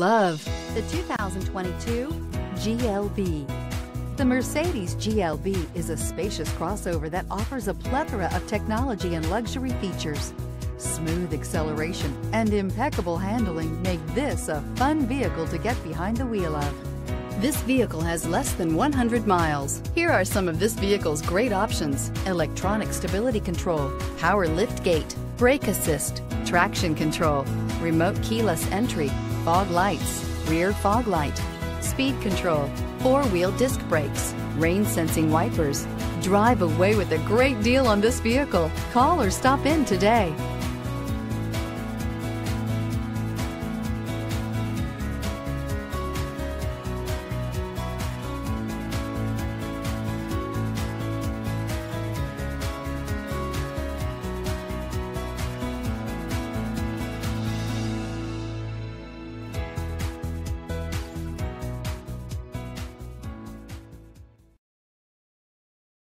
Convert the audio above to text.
Love the 2022 GLB. The Mercedes GLB is a spacious crossover that offers a plethora of technology and luxury features. Smooth acceleration and impeccable handling make this a fun vehicle to get behind the wheel of. This vehicle has less than 100 miles. Here are some of this vehicle's great options. Electronic stability control, power lift gate, brake assist, traction control, remote keyless entry, fog lights, rear fog light, speed control, four-wheel disc brakes, rain sensing wipers. Drive away with a great deal on this vehicle. Call or stop in today.